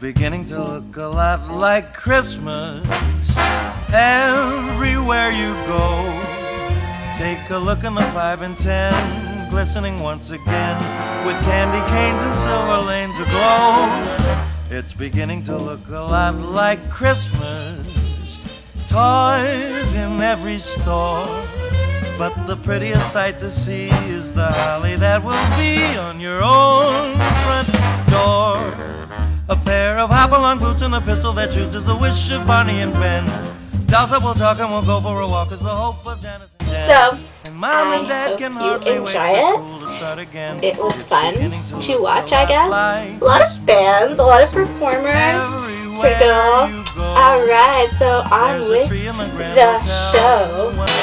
beginning to look a lot like Christmas everywhere you go. Take a look in the five and ten, glistening once again with candy canes and silver lanes aglow. It's beginning to look a lot like Christmas. Toys in every store. But the prettiest sight to see is the holly that will be on your own hop-along boots and a pistol that shoots is the wish of Barney and Ben. Dolls that will talk and we'll go for a walk is the hope of Janice and Jen. So, and Mom I and Dad hope can you enjoy it. start again. It was fun to watch, I guess. A lot of bands, a lot of performers. It's pretty cool. Alright, so on with the show.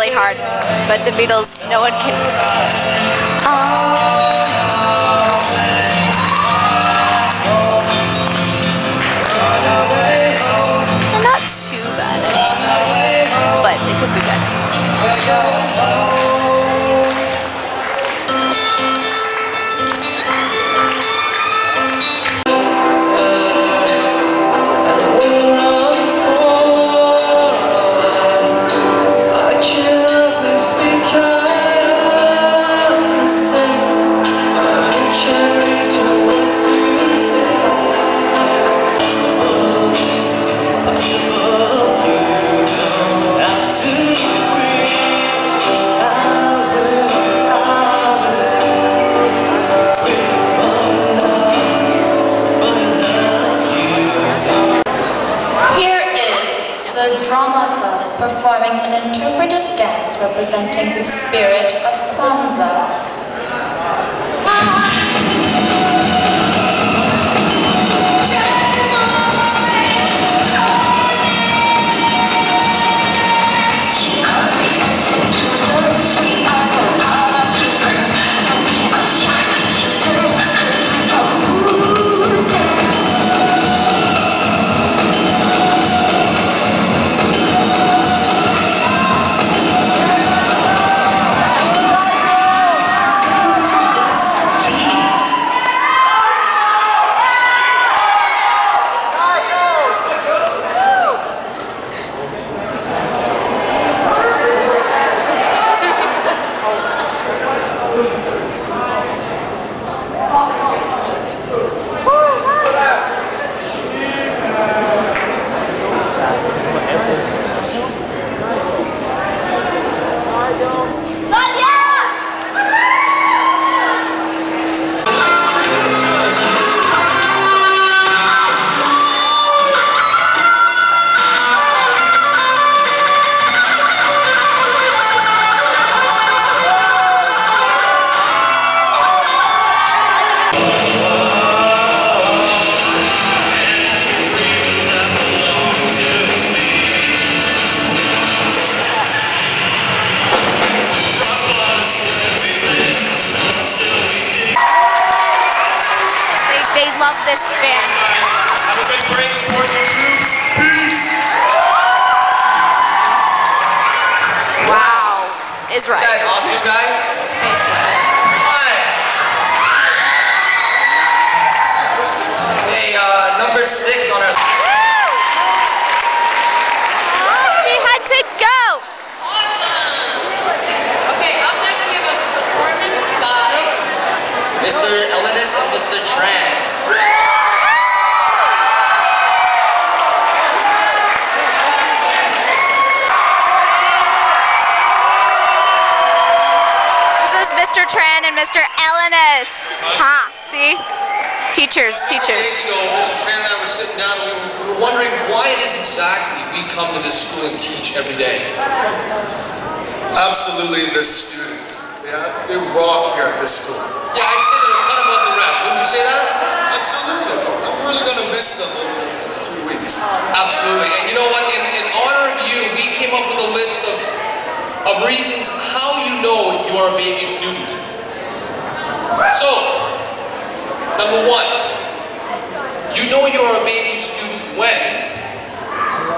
Really hard, but the Beatles, no one can. An interpretive dance representing the spirit of Kwanzaa. This band. Have a big break, support your troops. Peace. Wow, is right. Awesome guys. Hey, uh, number six on our. She had to go. Okay, up next we have a performance by Mr. Elenis and Mr. Tran. This is Mr. Tran and Mr. Elenis. Ha, see? Teachers, teachers. Days ago, Mr. Tran and I were sitting down and we were, wondering why it is exactly we come to this school and teach every day. Absolutely the students. Yeah, they rock here at this school. Yeah, I'd say they're cut above the rest. Wouldn't you say that? Absolutely. I'm really gonna miss them over the next two students. Absolutely. And you know what? In, in honor of you, we came up with a list of, of reasons how you know you are a Bayview student. So, number one, you know you are a Bayview student when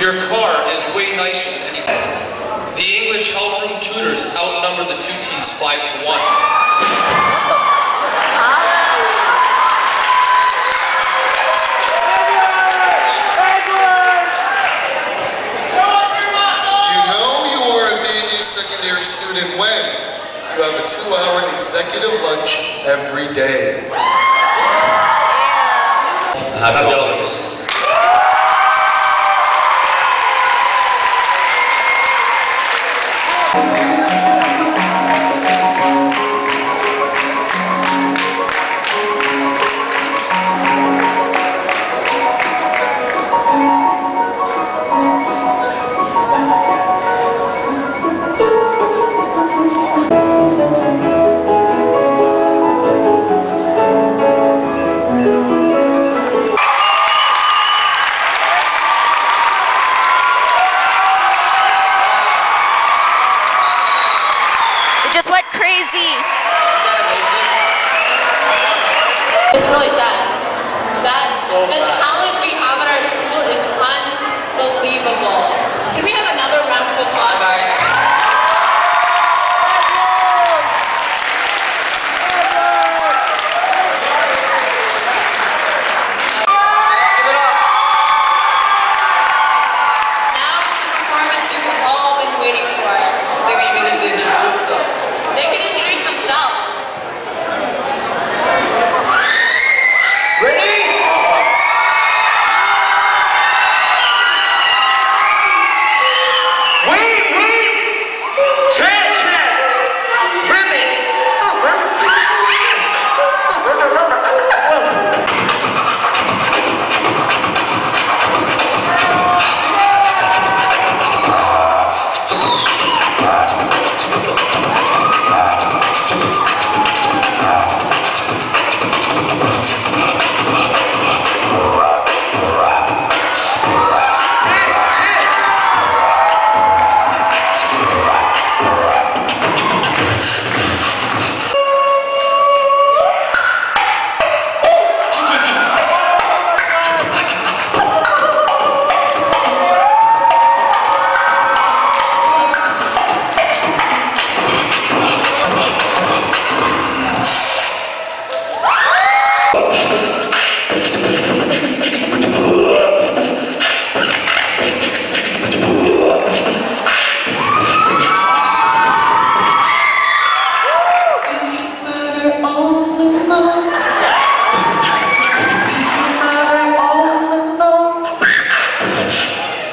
your car is way nicer than. The English help room tutors outnumber the two T's five to one. You know you are a Bayview secondary student when you have a two-hour executive lunch every day. Happy holidays.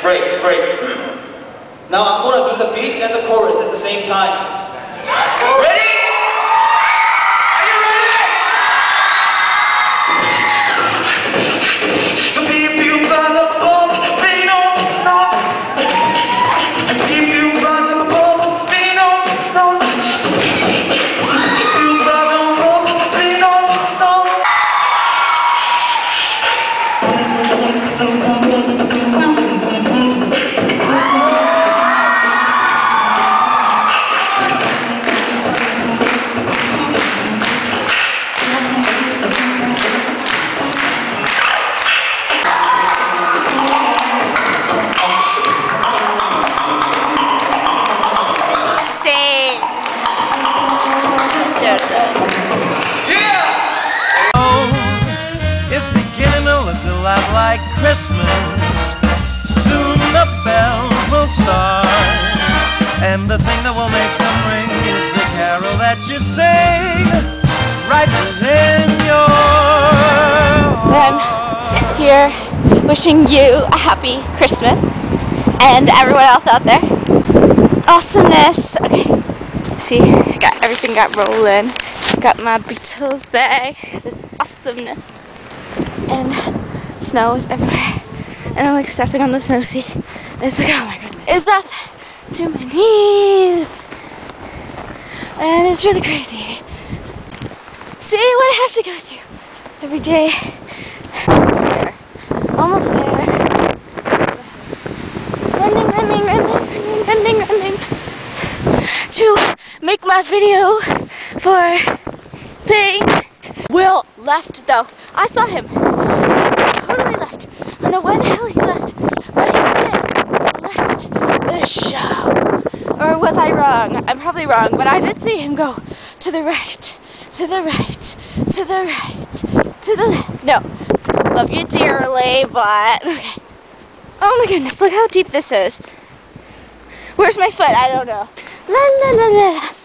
Break, break. Now I'm gonna do the beat and the chorus at the same time. Wishing you a happy Christmas and everyone else out there. Awesomeness. Okay. See, got everything got rolling. Got my Beatles bag it's awesomeness. And snow is everywhere. And I'm like stepping on the snow seat. It's like, oh my god, it's up to my knees. And it's really crazy. See what I have to go through every day almost there. Running, running, running, running, running, To make my video for thing. Will left though. I saw him. He totally left. I don't know where the hell he left, but he did left the show. Or was I wrong? I'm probably wrong, but I did see him go to the right, to the right, to the right, to the left. No, Love you dearly, but okay. Oh my goodness, look how deep this is. Where's my foot? I don't know. La la la la.